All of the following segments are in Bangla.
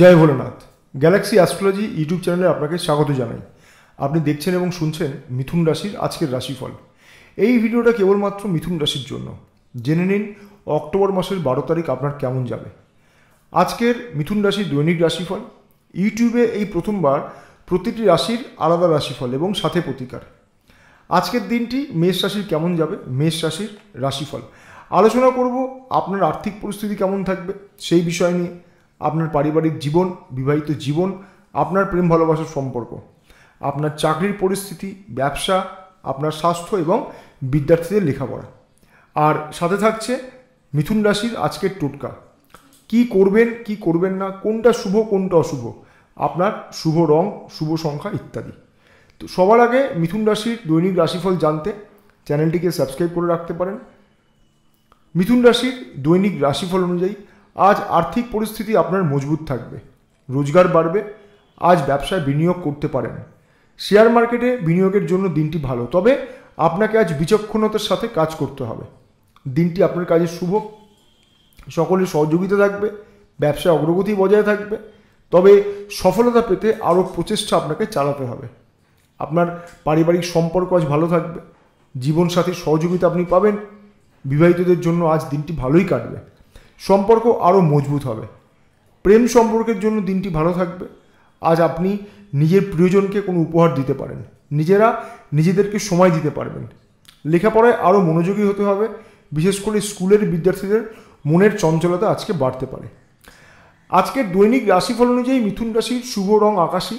জয় ভোলেনাথ। গ্যালাক্সি অ্যাস্ট্রোলজি ইউটিউব চ্যানেলে আপনাকে স্বাগত জানাই। আপনি দেখছেন এবং শুনছেন মিথুন রাশির আজকের রাশিফল। এই ভিডিওটা কেবলমাত্র মিথুন রাশির জন্য। জেনে নিন অক্টোবর মাসের বারো তারিখ আপনার কেমন যাবে। আজকের মিথুন রাশির দৈনিক রাশিফল ইউটিউবে এই প্রথমবার প্রতিটি রাশির আলাদা রাশিফল এবং সাথে প্রতিকার। আজকের দিনটি মেষ রাশির কেমন যাবে? মেষ রাশির রাশিফল। আলোচনা করব আপনার আর্থিক পরিস্থিতি কেমন থাকবে? সেই বিষয় নিয়ে। আপনার পারিবারিক জীবন, বিবাহিত জীবন, আপনার প্রেম ভালোবাসার সম্পর্ক, আপনার চাকরির পরিস্থিতি, ব্যবসা, আপনার স্বাস্থ্য এবং বিদ্যার্থীদের লেখাপড়া। আর সাথে থাকছে মিথুন রাশির আজকের টোটকা। কি করবেন কি করবেন না, কোনটা শুভ, কোনটা অশুভ, আপনার শুভ রং, শুভ সংখ্যা ইত্যাদি। তো সবার আগে মিথুন রাশির দৈনিক রাশিফল জানতে চ্যানেলটিকে সাবস্ক্রাইব করে রাখতে পারেন। মিথুন রাশির দৈনিক রাশিফল অনুযায়ী আজ আর্থিক পরিস্থিতি আপনার মজবুত থাকবে, রোজগার বাড়বে, আজ ব্যবসায় বিনিয়োগ করতে পারেন। শেয়ার মার্কেটে বিনিয়োগের জন্য দিনটি ভালো, তবে আপনাকে আজ বিচক্ষণতার সাথে কাজ করতে হবে। দিনটি আপনার কাজে শুভ সকলের সহযোগিতা থাকবে, ব্যবসায় অগ্রগতি বজায় থাকবে, তবে সফলতা পেতে আরও প্রচেষ্টা আপনাকে চালাতে হবে। আপনার পারিবারিক সম্পর্ক আজ ভালো থাকবে, জীবনসাথীর সহযোগিতা আপনি পাবেন, বিবাহিতদের জন্য আজ দিনটি ভালোই কাটবে, সম্পর্ক আরও মজবুত হবে, প্রেম সম্পর্কের জন্য দিনটি ভালো থাকবে, আজ আপনি নিজের প্রিয়জনকে কোনো উপহার দিতে পারেন, নিজেরা নিজেদেরকে সময় দিতে পারবেন, লেখাপড়ায় আরও মনোযোগী হতে হবে, বিশেষ করে স্কুলের বিদ্যার্থীদের মনের চঞ্চলতা আজকে বাড়তে পারে। আজকের দৈনিক রাশিফল অনুযায়ী মিথুন রাশির শুভ রং আকাশী,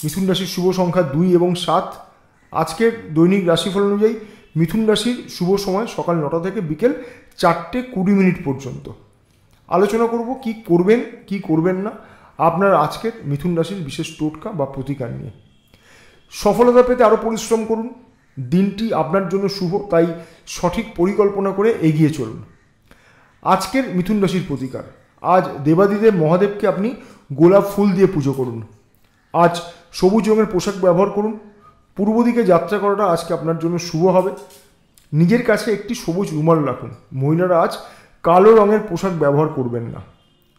মিথুন রাশির শুভ সংখ্যা দুই এবং সাত। আজকের দৈনিক রাশিফল অনুযায়ী মিথুন রাশির শুভ সময় সকাল নটা থেকে বিকেল চারটে কুড়ি মিনিট পর্যন্ত। আলোচনা করব কি করবেন কি করবেন না, আপনার আজকের মিথুন রাশির বিশেষ টোটকা বা প্রতিকার নিয়ে। সফলতা পেতে আরও পরিশ্রম করুন, দিনটি আপনার জন্য শুভ, তাই সঠিক পরিকল্পনা করে এগিয়ে চলুন। আজকের মিথুন রাশির প্রতিকার। আজ দেবাদিদেব মহাদেবকে আপনি গোলাপ ফুল দিয়ে পুজো করুন। আজ সবুজ রঙের পোশাক ব্যবহার করুন। পূর্ব দিকে যাত্রা করাটা আজকে আপনার জন্য শুভ হবে। নিজের কাছে একটি সবুজ রুমাল রাখুন। মহিলারা আজ কালো রঙের পোশাক ব্যবহার করবেন না।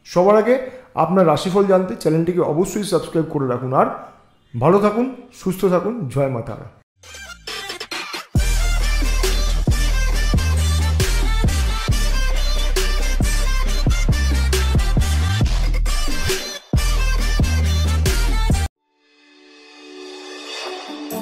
সবার আগে আপনার রাশিফল জানতে চ্যানেলটিকে অবশ্যই সাবস্ক্রাইব করে রাখুন। আর ভালো থাকুন, সুস্থ থাকুন। জয় মাতারা Oh,